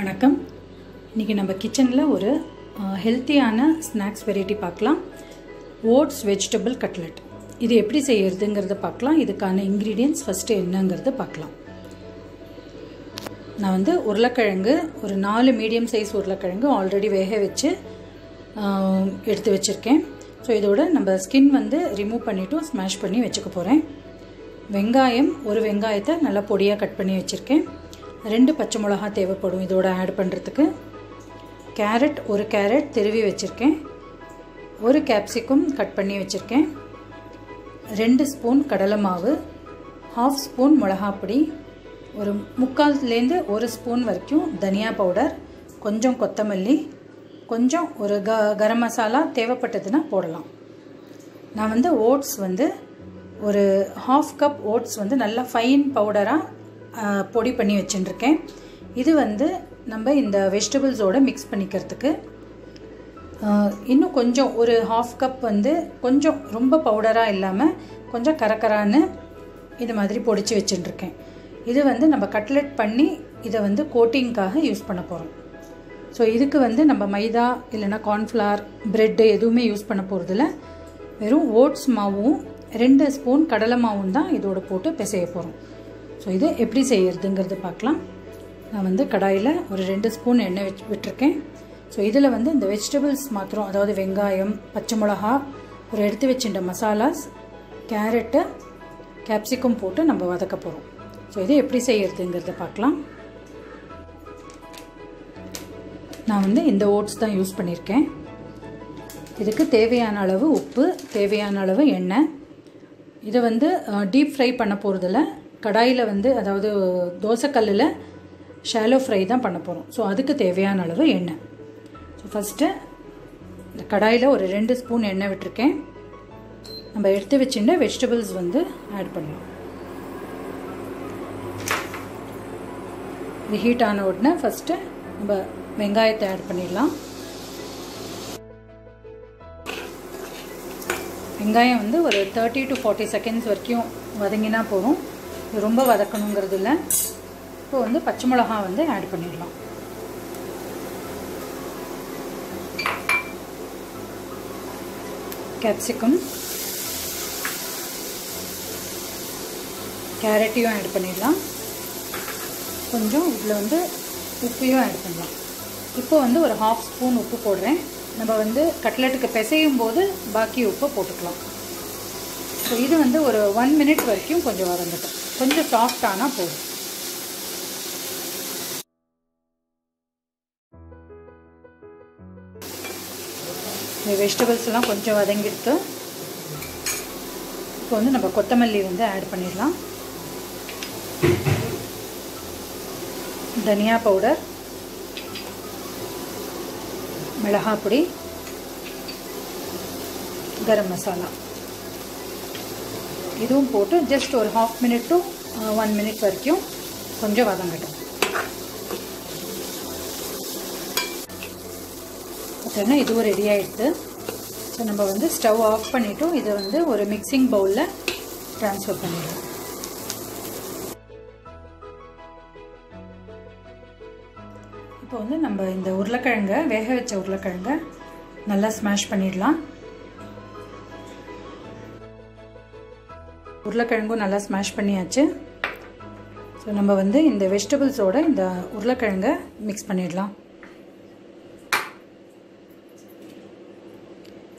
வணக்கம். இன்றைக்கி நம்ம கிச்சனில் ஒரு ஹெல்த்தியான ஸ்நாக்ஸ் வெரைட்டி பார்க்கலாம். ஓட்ஸ் வெஜிடபிள் கட்லெட் இது எப்படி செய்யறதுங்கிறத பார்க்கலாம். இதுக்கான இன்க்ரீடியன்ஸ் ஃபஸ்ட்டு என்னங்கிறத பார்க்கலாம். நான் வந்து உருளைக்கிழங்கு ஒரு நாலு மீடியம் சைஸ் உருளைக்கிழங்கு ஆல்ரெடி வேக வச்சு எடுத்து வச்சுருக்கேன். ஸோ இதோட நம்ம ஸ்கின் வந்து ரிமூவ் பண்ணிவிட்டு ஸ்மாஷ் பண்ணி வச்சுக்க போகிறேன் வெங்காயம் ஒரு வெங்காயத்தை நல்லா பொடியாக கட் பண்ணி வச்சுருக்கேன். ரெண்டு பச்சை மிளகா தேவைப்படும். இதோட ஆட் பண்ணுறதுக்கு கேரட் ஒரு கேரட் திருவி வச்சுருக்கேன். ஒரு கேப்சிகம் கட் பண்ணி வச்சுருக்கேன். ரெண்டு ஸ்பூன் கடலை மாவு ஹாஃப் ஸ்பூன் மிளகாப்பொடி ஒரு முக்கால்லேருந்து ஒரு ஸ்பூன் வரைக்கும் தனியா பவுடர் கொஞ்சம் கொத்தமல்லி கொஞ்சம் ஒரு க கரம் மசாலா தேவைப்பட்டதுன்னா போடலாம். நான் வந்து ஓட்ஸ் வந்து ஒரு ஹாஃப் கப் ஓட்ஸ் வந்து நல்லா ஃபைன் பவுடராக பொடி பண்ணி வச்சுட்டுருக்கேன் இது வந்து நம்ம இந்த வெஜிடபிள்ஸோடு மிக்ஸ் பண்ணிக்கிறதுக்கு இன்னும் கொஞ்சம் ஒரு ஹாஃப் கப் வந்து கொஞ்சம் ரொம்ப பவுடராக இல்லாமல் கொஞ்சம் கரக்கரான்னு இது மாதிரி பொடிச்சு வச்சுட்டுருக்கேன் இது வந்து நம்ம கட்லெட் பண்ணி இதை வந்து கோட்டிங்க்காக யூஸ் பண்ண போகிறோம் ஸோ இதுக்கு வந்து நம்ம மைதா இல்லைனா கார்ன்ஃப்ளவர் ப்ரெட்டு எதுவுமே யூஸ் பண்ண போகிறதில்ல வெறும் ஓட்ஸ் மாவும் ரெண்டு ஸ்பூன் கடலை மாவும் தான் இதோட போட்டு பிசைய போகிறோம் ஸோ இது எப்படி செய்கிறதுங்கிறது பார்க்கலாம். நான் வந்து கடாயில் ஒரு ரெண்டு ஸ்பூன் எண்ணெய் வச்சு விட்டுருக்கேன். ஸோ இதில் வந்து இந்த வெஜிடபிள்ஸ் மாத்திரம் அதாவது வெங்காயம் பச்சை மிளகா ஒரு எடுத்து வச்சுட்ட மசாலாஸ் கேரட்டு கேப்சிகம் போட்டு நம்ம வதக்க போகிறோம் ஸோ இது எப்படி செய்கிறதுங்கிறத பார்க்கலாம். நான் வந்து இந்த ஓட்ஸ் தான் யூஸ் பண்ணியிருக்கேன் இதுக்கு தேவையான அளவு உப்பு தேவையான அளவு எண்ணெய். இதை வந்து டீப் ஃப்ரை பண்ண போகிறதில்ல கடாயில் வந்து அதாவது தோசைக்கல்லில் ஷாலோ ஃப்ரை தான் பண்ண போகிறோம் ஸோ அதுக்கு தேவையான அளவு எண்ணெய். ஸோ ஃபஸ்ட்டு இந்த கடாயில் ஒரு ரெண்டு ஸ்பூன் எண்ணெய் விட்டுருக்கேன். நம்ம எடுத்து வச்சுட்டு வெஜிடபிள்ஸ் வந்து ஆட் பண்ணலாம். இது ஹீட் ஆன உடனே ஃபஸ்ட்டு நம்ம வெங்காயத்தை ஆட் பண்ணிடலாம். வெங்காயம் வந்து ஒரு தேர்ட்டி டு ஃபார்ட்டி செகண்ட்ஸ் வரைக்கும் வதங்கினா போதும். ரொம்ப வதக்கணுங்கிறது இல்லை. இப்போ வந்து பச்சை மிளகா வந்து ஆட் பண்ணிடலாம். கேப்சிகம் கேரட்டையும் ஆட் பண்ணிடலாம். கொஞ்சம் இதில் வந்து உப்பையும் ஆட் பண்ணலாம். இப்போ வந்து ஒரு ஹாஃப் ஸ்பூன் உப்பு போடுறேன். நம்ம வந்து கட்லெட்டுக்கு பிசையும் போது பாக்கி உப்பை போட்டுக்கலாம். ஸோ இது வந்து ஒரு ஒன் மினிட் வரைக்கும் கொஞ்சம் வதங்கட்டும். கொஞ்சம் சாஃப்ட் ஆனால் போதும். இந்த வெஜிடபிள்ஸ் எல்லாம் கொஞ்சம் வதங்கிடுத்து இப்போ வந்து நம்ம கொத்தமல்லி வந்து ஆட் பண்ணிடலாம். தனியா பவுடர் மிளகாய் பொடி கரம் மசாலா. இதுவும் போட்டு ஜஸ்ட் ஒரு half minute to one minute வரைக்கும் கொஞ்சம் வதங்கட்டும். பார்த்தோன்னா இதுவும் ரெடி ஆகிடுது ஸோ நம்ம வந்து ஸ்டவ் ஆஃப் பண்ணிவிட்டோம் இதை வந்து ஒரு மிக்சிங் பவுலில் ட்ரான்ஸ்ஃபர் பண்ணிடலாம். இப்போ வந்து நம்ம இந்த உருளைக்கிழங்க வேக வச்ச உருளைக்கிழங்க நல்லா ஸ்மாஷ் பண்ணிடலாம். உருளைக்கிழங்கும் நல்லா ஸ்மாஷ் பண்ணியாச்சு. ஸோ நம்ம வந்து இந்த வெஜிடபிள்ஸோட இந்த உருளைக்கிழங்க மிக்ஸ் பண்ணிடலாம்.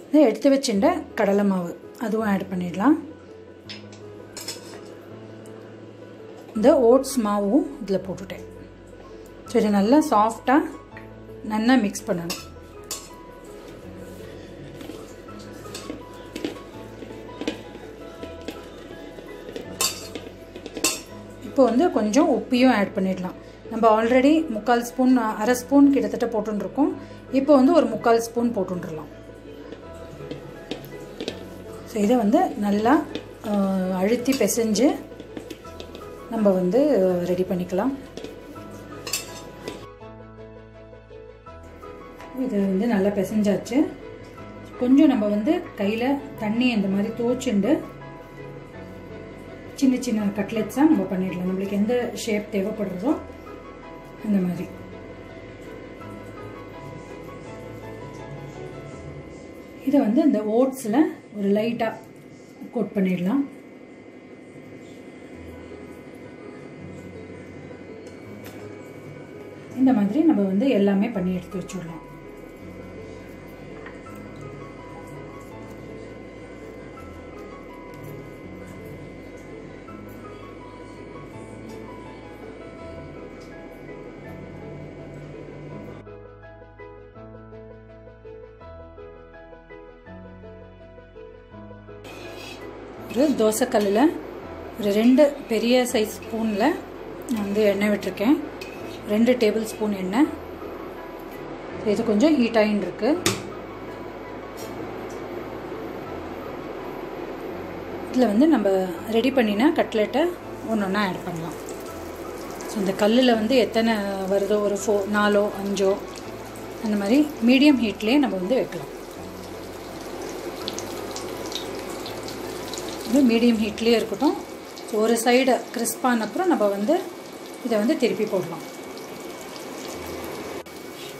இதை எடுத்து வச்சுட்ட கடலை மாவு அதுவும் ஆட் பண்ணிடலாம். இந்த ஓட்ஸ் மாவும் இதில் போட்டுட்டேன். ஸோ இதை நல்லா சாஃப்டாக நல்லா மிக்ஸ் பண்ணணும். இப்போ வந்து கொஞ்சம் உப்பையும் ஆட் பண்ணிடலாம். நம்ம ஆல்ரெடி முக்கால் ஸ்பூன் அரை ஸ்பூன் கிட்டத்தட்ட போட்டுருக்கோம் இப்போ வந்து ஒரு முக்கால் ஸ்பூன் போட்டுடலாம் ஸோ இதை வந்து நல்லா அழுத்தி பிசைஞ்சு நம்ம வந்து ரெடி பண்ணிக்கலாம். இது வந்து நல்லா பிசைஞ்சாச்சு. கொஞ்சம் நம்ம வந்து கையில் தண்ணி இந்த மாதிரி தோச்சுண்டு சின்ன சின்ன கட்லெட்ஸாக நம்ம பண்ணிடலாம். நம்மளுக்கு எந்த ஷேப் தேவைப்படுறதோ அந்த மாதிரி. இதை வந்து இந்த ஓட்ஸில் ஒரு லைட்டாக கோட் பண்ணிடலாம். இந்த மாதிரி நம்ம வந்து எல்லாமே பண்ணி எடுத்து வச்சுடலாம். ஒரு தோசைக்கல்லில் ஒரு ரெண்டு பெரிய சைஸ் ஸ்பூனில் நான் வந்து எண்ணெய் விட்டுருக்கேன். ரெண்டு டேபிள் ஸ்பூன் எண்ணெய். இது கொஞ்சம் ஹீட் ஆகின்னு இதில் வந்து நம்ம ரெடி பண்ணினா கட்லெட்டை ஒன்று ஒன்றா ஆட் பண்ணலாம். ஸோ இந்த கல்லில் வந்து எத்தனை வருதோ ஒரு ஃபோ நாலோ அஞ்சோ அந்த மாதிரி மீடியம் ஹீட்லேயே நம்ம வந்து வைக்கலாம். இது மீடியம் ஹீட்லேயே இருக்கட்டும். ஒரு சைடு கிறிஸ்பான அப்புறம் நம்ம வந்து இதை வந்து திருப்பி போடலாம்.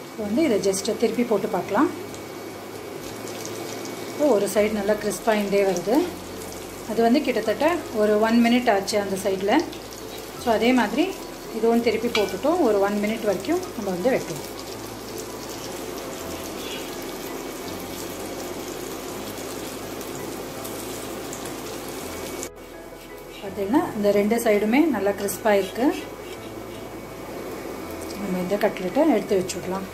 இப்போ வந்து இதை ஜஸ்ட்டு திருப்பி போட்டு பார்க்கலாம். ஒரு சைடு நல்லா கிறிஸ்பாயிண்டே வருது. அது வந்து கிட்டத்தட்ட ஒரு ஒன் மினிட் ஆச்சு அந்த சைடில் ஸோ அதே மாதிரி இதுவும் திருப்பி போட்டுட்டோம். ஒரு ஒன் மினிட் வரைக்கும் நம்ம வந்து வைக்கணும் பார்த்தீங்கன்னா இந்த ரெண்டு சைடுமே நல்லா கிறிஸ்பாக இருக்குது நம்ம இந்த கட்லெட்டை எடுத்து வச்சுடலாம்.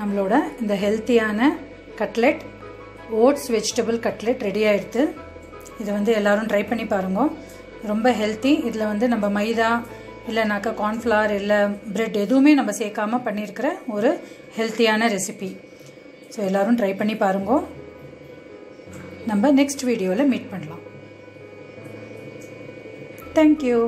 நம்மளோட இந்த ஹெல்த்தியான cutlet oats vegetable cutlet ready ஆகிடுது இது வந்து எல்லோரும் ட்ரை பண்ணி பாருங்க. ரொம்ப ஹெல்த்தி இதில் வந்து நம்ம மைதா இல்லைனாக்கா கார்ன்ஃப்ளவர் இல்லை ப்ரெட் எதுவுமே நம்ம சேர்க்காமல் பண்ணியிருக்கிற ஒரு ஹெல்த்தியான ரெசிபி ஸோ எல்லோரும் ட்ரை பண்ணி பாருங்க. நம்ம நெக்ஸ்ட் வீடியோவில் மீட் பண்ணலாம். தேங்க்யூ